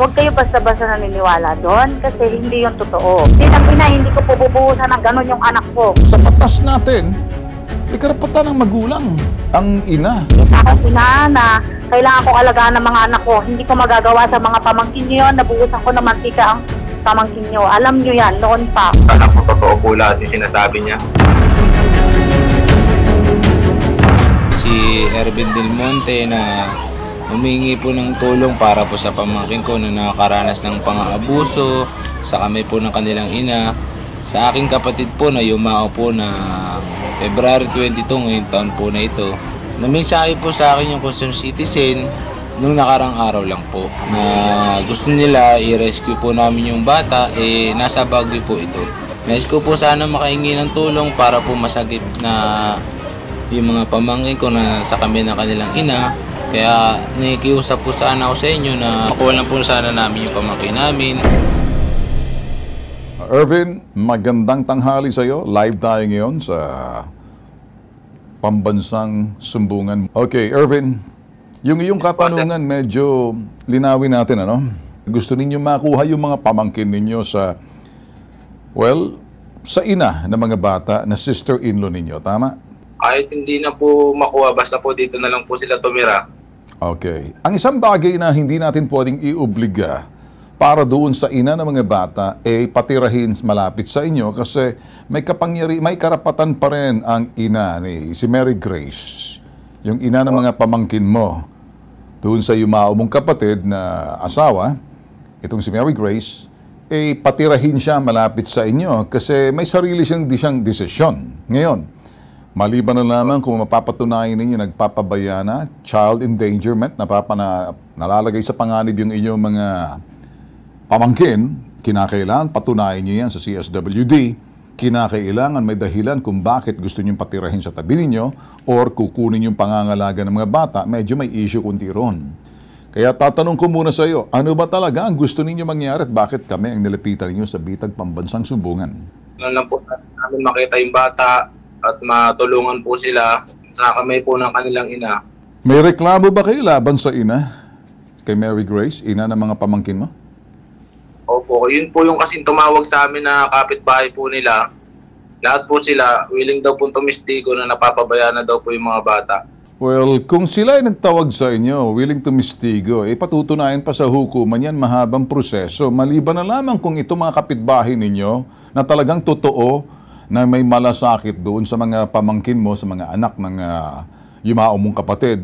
Huwag kayo basta-basta naniniwala doon kasi hindi yung totoo. Bilang ina, hindi ko pupubuhusan ng ganun yung anak ko. Sa batas natin, may karapatan ng magulang ang ina. Ako ina na kailangan kong alagaan ng mga anak ko. Hindi ko magagawa sa mga pamangkin niyo. Nabuhusan ko ng mantika ang pamangkin niyo. Alam niyo yan, noon pa. Sana po totoo po lahat yung sinasabi niya. si Ervin Del Monte na humingi po ng tulong para po sa pamangkin ko na nakakaranas ng pang-aabuso sa kamay po ng kanilang ina. Sa aking kapatid po na yumao po na February 22 ngayong taon po na ito. Namisahe po sa akin yung concerned citizen nung nakarang araw lang po na gusto nila i-rescue po namin yung bata eh nasa Baguio po ito. Nais ko po sana makahingi ng tulong para po masagip na yung mga pamangkin ko na sa kami ng kanilang ina. Kaya nakikiusap po sana ako sa inyo na makuha lang po sana namin yung pamangkin namin. Irvin, magandang tanghali sa iyo. Live tayo ngayon sa pambansang sumbungan. Okay, Irvin, yung iyong katanungan medyo linawin natin ano? Gusto ninyo makuha yung mga pamangkin ninyo sa well, sa ina ng mga bata na sister-in-law ninyo, tama? Kahit hindi na po makuha, basta po dito na lang po sila tumira. Okay. Ang isang bagay na hindi natin pwedeng iobliga para doon sa ina ng mga bata ay patirahin malapit sa inyo kasi may kapangyari, may karapatan pa rin ang ina ni si Mary Grace, yung ina ng mga pamangkin mo. Doon sa yumao mong kapatid na asawa, itong si Mary Grace, eh patirahin siya malapit sa inyo kasi may sarili siyang, di siyang desisyon. Ngayon, Maliban na lamang kung mapapatunayan ninyo nagpapabaya na, child endangerment, napapana, nalalagay sa panganib yung inyong mga pamangkin, kinakailangan patunayan nyo yan sa CSWD, kinakailangan may dahilan kung bakit gusto nyo patirahin sa tabi ninyo or kukunin yung pangangalaga ng mga bata, medyo may issue kunti ron. Kaya tatanong ko muna sa iyo, ano ba talaga ang gusto ninyo mangyari at bakit kami ang nilapitan ninyo sa bitag pambansang sumbungan? Ngayon lang po namin makita yung bata at matulungan po sila sa kamay po ng kanilang ina. May reklamo ba kayo laban sa ina? Kay Mary Grace, ina ng mga pamangkin mo? Opo, yun po yung kasing tumawag sa amin na kapitbahay po nila. Lahat po sila willing daw po tumistigo na napapabayaan na daw po yung mga bata. Well, kung sila ay nagtawag sa inyo, willing to mistigo, eh patutunayan pa sa hukuman yan, mahabang proseso. Maliban na lamang kung ito mga kapitbahay ninyo na talagang totoo na may malasakit doon sa mga pamangkin mo, sa mga anak uh, yumao mong kapatid,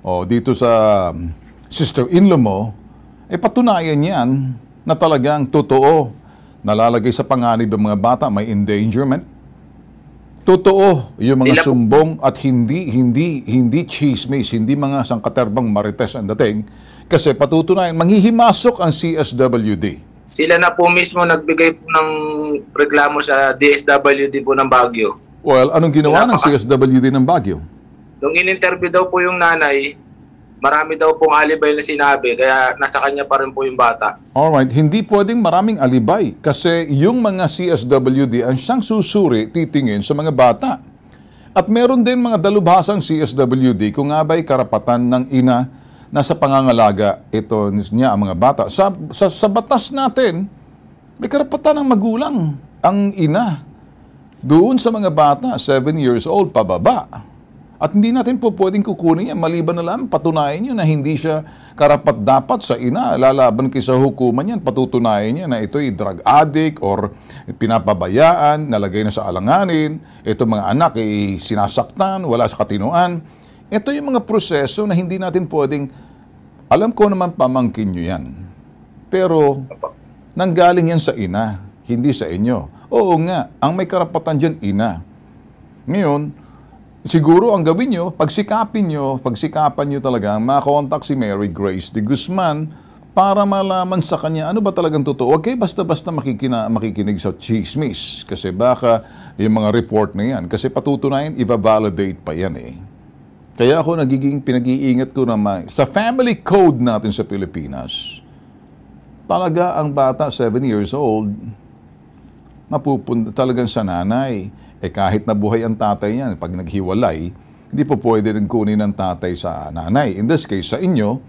o dito sa um, sister-in-law mo, eh patunayan yan na talagang totoo. Nalalagay sa panganib ng mga bata, may endangerment, Totoo yung mga Sila sumbong at hindi hindi hindi chismis, hindi mga sangkaterbang marites ang dating kasi patutunayan manghihimasok ang CSWD. Sila na po mismo nagbigay po ng reklamo sa DSWD po ng Baguio. Well, anong ginawa ng CSWD ng Baguio? Nung in-interview daw po yung nanay, marami daw pong alibay na sinabi, kaya nasa kanya pa rin po yung bata. Alright, hindi pwedeng maraming alibay kasi yung mga CSWD ang siyang susuri, titingin sa mga bata. At meron din mga dalubhasang CSWD kung nga ba'y karapatan ng ina na sa pangangalaga ito niya ang mga bata. Sa, sa, sa batas natin, may karapatan ng magulang ang ina doon sa mga bata, 7 years old pababa. At hindi natin po pwedeng kukunin yan. Maliban na lang, patunayan nyo na hindi siya karapat dapat sa ina. Lalaban kayo sa hukuman yan. Patutunayan niya na ito'y drug addict or pinapabayaan, nalagay na sa alanganin. Ito mga anak ay sinasaktan, wala sa katinuan. Ito yung mga proseso na hindi natin pwedeng, alam ko naman pamangkin nyo yan. Pero nanggaling yan sa ina, hindi sa inyo. Oo nga, ang may karapatan dyan, ina. Ngayon, siguro ang gawin nyo, pagsikapin nyo, pagsikapan nyo talaga, makontak si Mary Grace de Guzman para malaman sa kanya ano ba talagang totoo. Okay, basta-basta makikina, makikinig sa chismis. Kasi baka yung mga report na yan. Kasi patutunayan, i-validate pa yan eh. Kaya ako nagiging pinag-iingat ko naman. Sa family code natin sa Pilipinas, talaga ang bata, 7 years old, mapupunta talagang sa nanay. Eh kahit nabuhay ang tatay niyan, pag naghiwalay, hindi po pwede rin kunin ng tatay sa nanay. In this case, sa inyo,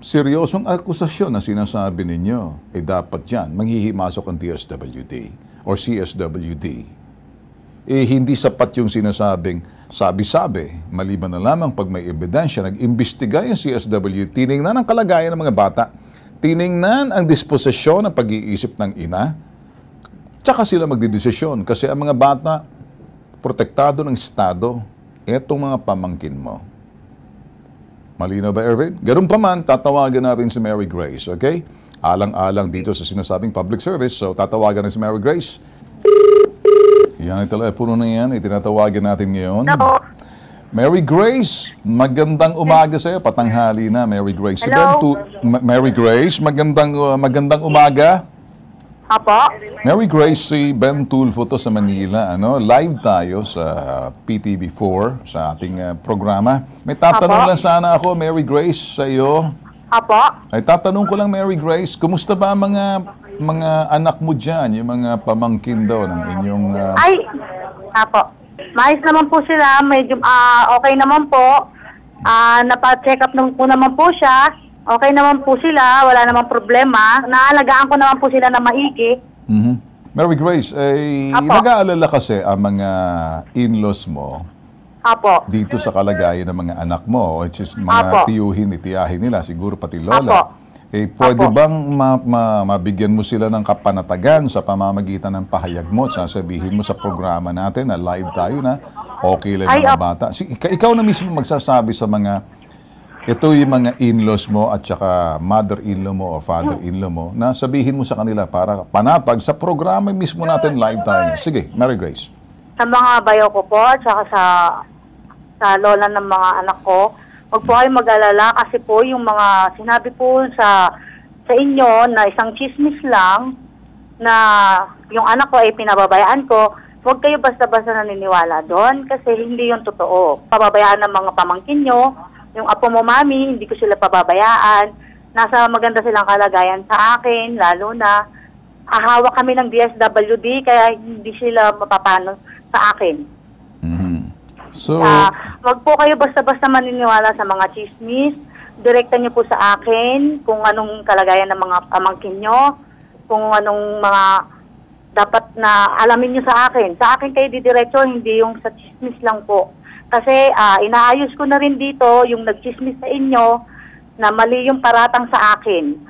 seryosong akusasyon na sinasabi ninyo, eh dapat yan, manghihimasok ang DSWD or CSWD. Eh hindi sapat yung sinasabing sabi-sabi, maliban na lamang pag may ebidensya, nag-imbestiga yung CSWD, tiningnan ang kalagayan ng mga bata, tiningnan ang disposisyon ng pag-iisip ng ina, tsaka sila magdidesisyon kasi ang mga bata, protektado ng Estado, etong mga pamangkin mo. Malinaw ba, Erwin? Ganun pa man, tatawagan natin si Mary Grace, okay? Alang-alang dito sa sinasabing public service, so tatawagan na si Mary Grace. Yan ang telepono na yan, itinatawagan natin ngayon. Hello? Mary Grace, magandang umaga sa iyo. Patanghali na, Mary Grace. Hello? Ma- Mary Grace, magandang uh, magandang umaga. Apo? Mary Grace, si Ben Tulfo to sa Manila. Ano? Live tayo sa PTV4 sa ating uh, programa. May tatanong Apo? lang sana ako, Mary Grace, sa iyo. Apo? Ay tatanong ko lang, Mary Grace, kumusta ba ang mga mga anak mo dyan, yung mga pamangkin daw ng inyong... uh, Ay, apo. Mais naman po sila, medyo ah, okay naman po. Ah, napa-check up naman po naman po siya. Okay naman po sila, wala namang problema. Naalagaan ko naman po sila na maigi. Mhm. Mary Grace, ay Apo. nag-aalala kasi ang mga in-laws mo Apo. dito sa kalagayan ng mga anak mo, which is mga Apo. tiyuhin, itiyahin nila, siguro pati lola. Apo. Eh, pwede Apo. bang ma- ma- mabigyan mo sila ng kapanatagan sa pamamagitan ng pahayag mo at sasabihin mo sa programa natin na live tayo na okay lang Ay, mga bata. Si, ika- ikaw na mismo magsasabi sa mga ito yung mga in-laws mo at saka mother-in-law mo o father-in-law mo na sabihin mo sa kanila para panatag sa programa mismo natin live tayo. Sige, Mary Grace. Sa mga bayo ko po, tsaka sa sa lola ng mga anak ko, huwag po kayong mag-alala kasi po yung mga sinabi po sa sa inyo na isang chismis lang na yung anak ko ay pinababayaan ko, huwag kayo basta-basta naniniwala doon kasi hindi yung totoo. Pababayaan ng mga pamangkin nyo, yung apo mo mami, hindi ko sila pababayaan. Nasa maganda silang kalagayan sa akin, lalo na ahawak kami ng DSWD kaya hindi sila mapapano sa akin. So, Ah, wag po kayo basta-basta maniniwala sa mga chismis. Direkta niyo po sa akin kung anong kalagayan ng mga pamangkin nyo, kung anong mga dapat na alamin niyo sa akin. Sa akin kayo didiretso, hindi yung sa chismis lang po. Kasi ah, inaayos ko na rin dito yung nagchismis sa inyo na mali yung paratang sa akin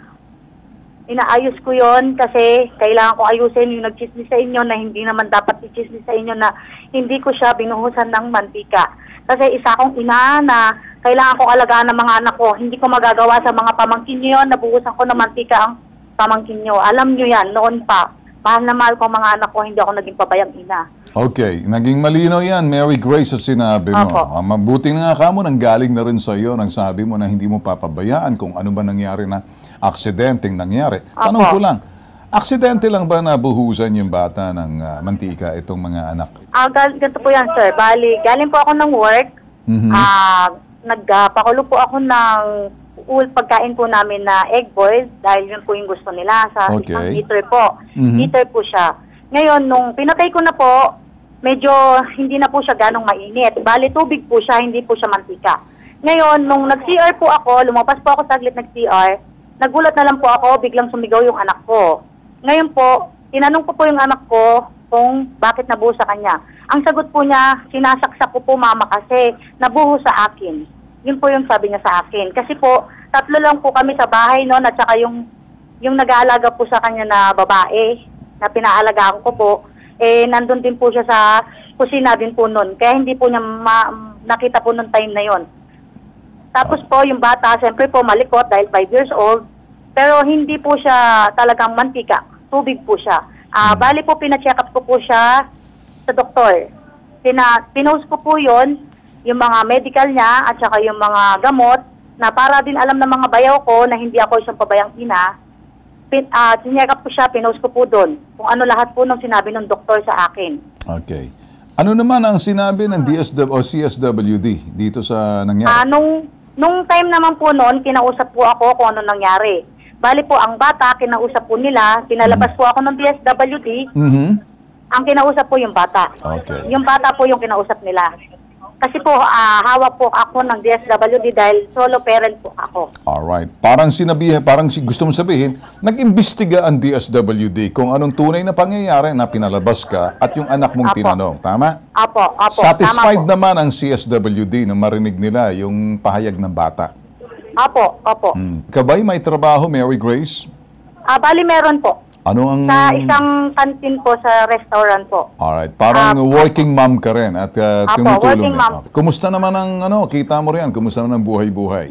inaayos ko yon kasi kailangan ko ayusin yung nagchismis sa inyo na hindi naman dapat i-chismis sa inyo na hindi ko siya binuhusan ng mantika. Kasi isa akong ina na kailangan ko alagaan ng mga anak ko. Hindi ko magagawa sa mga pamangkin nyo yun, nabuhusan ko ng mantika ang pamangkin nyo. Alam nyo yan, noon pa. Mahal na mahal ko mga anak ko, hindi ako naging pabayang ina. Okay, naging malinaw yan, Mary Grace, sa sinabi mo. Apo. Ah, mabuti na nga ka mo, nanggaling na rin sa iyo, nang sabi mo na hindi mo papabayaan kung ano ba nangyari na aksidenteng nangyari. Tanong Apo. ko lang, aksidente lang ba nabuhusan yung bata ng ah, mantika itong mga anak? Ah, gal- ganito po yan, sir. Bali, galing po ako ng work. Mhm. Ah, nagpakulo po ako ng ul pagkain po namin na egg boiled dahil yun po yung gusto nila sa Okay. isang heater po. Mhm. Heater po siya. Ngayon, nung pinatay ko na po, medyo hindi na po siya ganong mainit. Bali, tubig po siya, hindi po siya mantika. Ngayon, nung nag-CR po ako, lumabas po ako saglit nag-CR, nagulat na lang po ako, biglang sumigaw yung anak ko. Ngayon po, tinanong ko po yung anak ko kung bakit nabuho sa kanya. Ang sagot po niya, sinasaksak ko po mama kasi nabuho sa akin. Yun po yung sabi niya sa akin. Kasi po, tatlo lang po kami sa bahay noon at saka yung, yung nag-aalaga po sa kanya na babae na pinaalagaan ko po, eh nandun din po siya sa kusina din po noon. Kaya hindi po niya ma- nakita po noong time na yon. Tapos po, yung bata, siyempre po malikot dahil 5 years old. Pero hindi po siya talagang mantika. Tubig po siya. Ah, Bali po, pina-check up ko po siya sa doktor. Pina, pinost ko po yon yung mga medical niya at saka yung mga gamot na para din alam ng mga bayaw ko na hindi ako isang pabayang ina. Pin, ah, sineck up ko siya, pinost ko po doon. Kung ano lahat po nung sinabi ng doktor sa akin. Okay. Ano naman ang sinabi ng DSW o CSWD dito sa nangyari? nung, nung time naman po noon, kinausap po ako kung ano nangyari. Bali po, ang bata, kinausap po nila, pinalabas po ako ng DSWD, Mhm. ang kinausap po yung bata. Okay. Yung bata po yung kinausap nila. Kasi po, ah, hawak po ako ng DSWD dahil solo parent po ako. Alright. Parang sinabi, parang si- gusto mong sabihin, nag-imbestiga ang DSWD kung anong tunay na pangyayari na pinalabas ka at yung anak mong Apo. tinanong. Tama? Apo, apo. Satisfied tama po. naman ang CSWD na marinig nila yung pahayag ng bata. Apo, apo. Hmm. Kabay may trabaho, Mary Grace? Ah, bali meron po. Ano ang... Sa isang kantin po sa restaurant po. Alright. Parang Apo. working mom ka rin at uh, Apo, tumutulong. working mom. Kumusta naman ang ano, kita mo riyan? Kumusta naman ang buhay-buhay?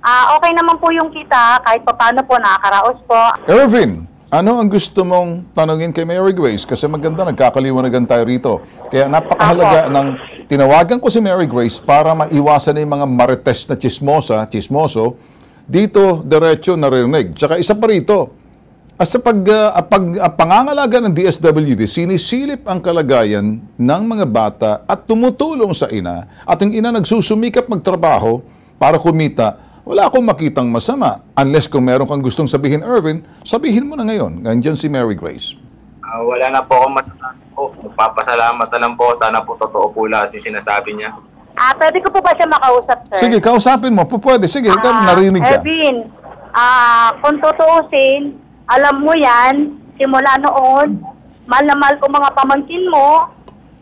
Ah, okay naman po yung kita kahit pa paano po nakakaraos po. Ervin, ano ang gusto mong tanungin kay Mary Grace? Kasi maganda, nagkakaliwanagan tayo rito. Kaya napakahalaga ng tinawagan ko si Mary Grace para maiwasan na yung mga marites na chismosa, chismoso, dito diretso narinig. Tsaka isa pa rito, as sa pag, ah, pag ah, pangangalaga ng DSWD, sinisilip ang kalagayan ng mga bata at tumutulong sa ina at ang ina nagsusumikap magtrabaho para kumita, wala akong makitang masama. Unless kung meron kang gustong sabihin, Irvin, sabihin mo na ngayon. Ganyan si Mary Grace. Ah, wala na po ako masasabi po. Magpapasalamat na lang po. Sana po totoo po lahat yung sinasabi niya. Ah, pwede ko po ba siya makausap, sir? Sige, kausapin mo. Pwede. Sige, ikaw Ah, narinig ka. Ervin, ah, kung tutuusin, alam mo yan, simula noon, mahal na mahal ko mga pamangkin mo.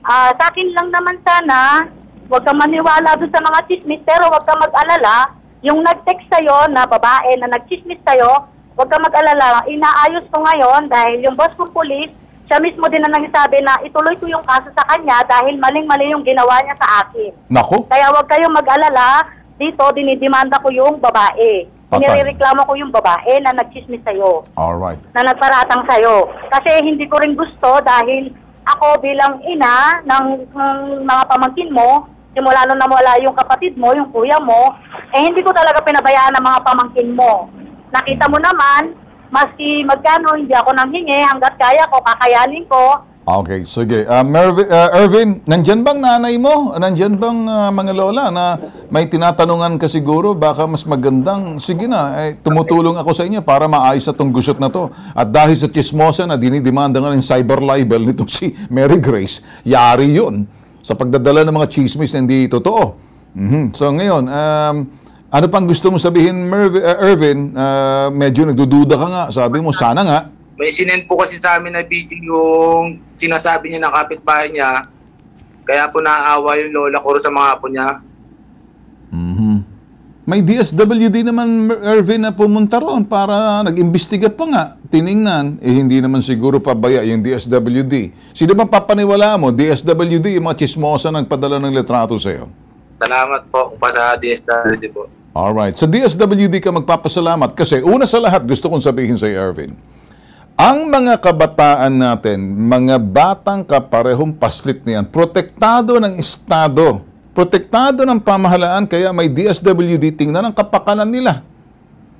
Ah, sa akin lang naman sana, huwag kang maniwala doon sa mga chismis, pero huwag kang mag-alala. Yung nag-text sa'yo na babae na nag-chismis sa'yo, huwag kang mag-alala. Inaayos ko ngayon dahil yung boss kong pulis, siya mismo din na nagsabi na ituloy ko yung kaso sa kanya dahil maling-mali yung ginawa niya sa akin. Nako. Kaya huwag kayong mag-alala. Dito, dinidimanda ko yung babae. Patay. Inireklamo ko yung babae na nagchismis sa'yo, Alright. na nagparatang sa'yo. Kasi hindi ko rin gusto dahil ako bilang ina ng, ng mga pamangkin mo, simula nung nawala yung kapatid mo, yung kuya mo, eh hindi ko talaga pinabayaan ng mga pamangkin mo. Nakita mo naman, maski magkano hindi ako nang hingi, hanggat kaya ko, kakayanin ko, Okay, sige. Uh, Mervin, uh, Irvin, nandyan bang nanay mo? Nandyan bang uh, mga lola na may tinatanungan ka siguro? Baka mas magandang, sige na, eh, tumutulong ako sa inyo para maayos na tong gusot na to. At dahil sa chismosa na dinidemanda nga ng cyber libel nitong si Mary Grace, yari yun sa pagdadala ng mga chismis na hindi totoo. Mhm. So ngayon, um, ano pang gusto mo sabihin, Merv- uh, Irvin? Uh, medyo nagdududa ka nga. Sabi mo, sana nga, May sinend po kasi sa amin na video yung sinasabi niya ng kapitbahay niya. Kaya po naaawa yung lola ko sa mga apo niya. Mhm. May DSWD naman, Irvin, na pumunta roon para nag-imbestiga pa nga. Tiningnan, eh hindi naman siguro pabaya yung DSWD. Sino ba papaniwala mo? DSWD, yung mga chismosa nagpadala ng litrato sa'yo. Salamat po pa sa DSWD po. Alright. Sa DSWD ka magpapasalamat kasi una sa lahat gusto kong sabihin sa Irvin. Ang mga kabataan natin, mga batang kaparehong paslit niyan, protektado ng Estado, protektado ng pamahalaan, kaya may DSWD, tingnan ang kapakanan nila.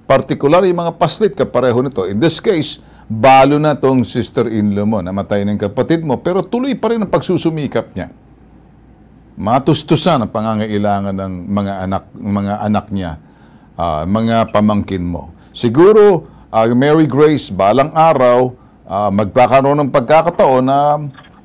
Partikular yung mga paslit, kapareho nito. In this case, balo na tong sister-in-law mo, namatay ng kapatid mo, pero tuloy pa rin ang pagsusumikap niya matustusan ang pangangailangan ng mga anak mga anak niya, ah, mga pamangkin mo. Siguro ah, Mary Grace balang araw ah, magkakaroon ng pagkakataon na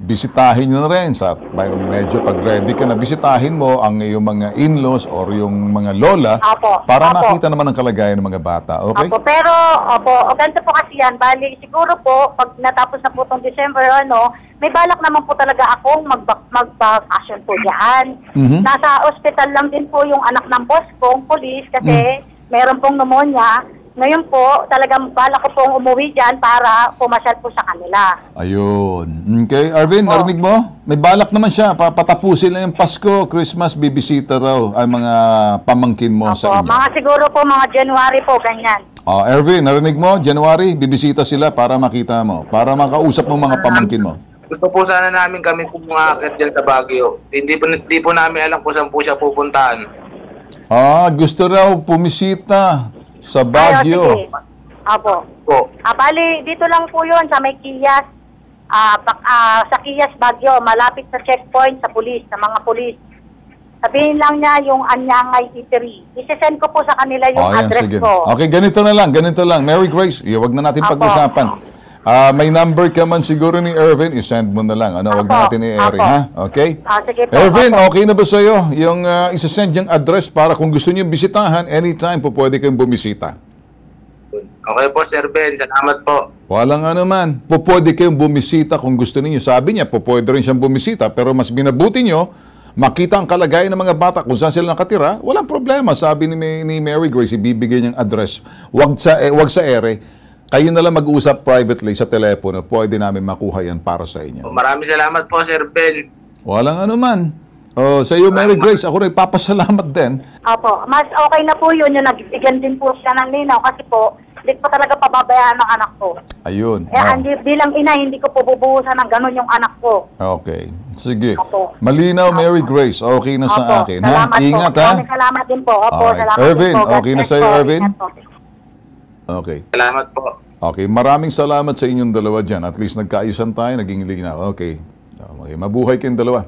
bisitahin nyo na rin sa may- medyo pag ready ka na bisitahin mo ang iyong mga in-laws or yung mga lola Apo, para apo. makita naman ang kalagayan ng mga bata. Okay? Opo, pero, opo, o ganito po kasi yan. Bali, siguro po, pag natapos na po itong December, ano, may balak naman po talaga akong magba- magpa-fashion po dyan. Mhm. Nasa ospital lang din po yung anak ng boss kong police kasi meron pong pneumonia. Ngayon po, talagang balak ko pong umuwi dyan para pumasyal po sa kanila. Ayun. Okay, Arvin, Opo. narinig mo? May balak naman siya. Pa- Patapusin lang yung Pasko, Christmas, bibisita raw ang mga pamangkin mo Opo, sa inyo. mga siguro po, mga January po, ganyan. Oh, Ervin, narinig mo? January, bibisita sila para makita mo. Para makausap mo mga pamangkin mo. Gusto po sana namin kami po mga akit dyan sa Baguio. Hindi po, hindi po namin alam kung saan po siya pupuntahan. Ah, gusto raw pumisita sa Ay, Baguio. sige. Opo. Po. Ah, bali, dito lang po yun sa may Kiyas, ah, pak- ah, sa Kiyas Bagyo, malapit sa checkpoint sa pulis, sa mga pulis. Sabihin lang niya yung Anyangay Eatery. Isesend ko po sa kanila yung Oh, yan, address sige. ko. Okay, ganito na lang, ganito lang. Mary Grace, wag na natin Apo. pag-usapan. Ah, may number ka man siguro ni Ervin, isend mo na lang. Ano, wag Apo, natin i-airing, ha? Okay? Ah, sige po, Ervin, apo. okay na ba sa'yo? Yung uh, isasend yung address para kung gusto niyo bisitahan, anytime po pwede kayong bumisita. Okay po, Sir Ben. Salamat po. Walang ano man. Po pwede kayong bumisita kung gusto niyo. Sabi niya, po pwede rin siyang bumisita, pero mas binabuti niyo, makita ang kalagayan ng mga bata kung saan sila nakatira, walang problema. Sabi ni, ni Mary Grace, ibibigay niyang address. Wag sa, eh, wag sa ere. Kayo na lang mag-usap privately sa telepono. Pwede namin makuha yan para sa inyo. Maraming salamat po, Sir Ben. Walang ano man. Oh, sa iyo, Mary Grace, ako rin papasalamat din. Opo, mas okay na po yun yung nagbigyan din po siya ng linaw kasi po, hindi ko talaga pababayaan ng anak ko. Ayun. Eh, Oh, hindi, bilang ina, hindi ko po bubuhusan ng ganun yung anak ko. okay. Sige. Opo. Malinaw, Mary Grace. Okay na sa Opo, akin. Ha? salamat Ingat, po. ha? Maraming salamat din po. Opo, Alright. salamat Ervin, din po. God okay na bless sa'yo, po. Ingat po. Okay. Salamat po. Okay, maraming salamat sa inyong dalawa dyan. At least nagkaayusan tayo, naging linaw. Okay. Okay, mabuhay kayong dalawa.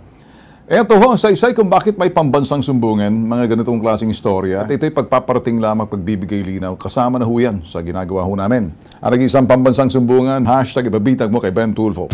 Eto ho, sa isay kung bakit may pambansang sumbungan, mga ganitong klaseng istorya. At ito'y pagpaparating lamang pagbibigay linaw. Kasama na ho yan sa ginagawa ho namin. Ang nag-isang pambansang sumbungan, hashtag ibabitag mo kay Ben Tulfo.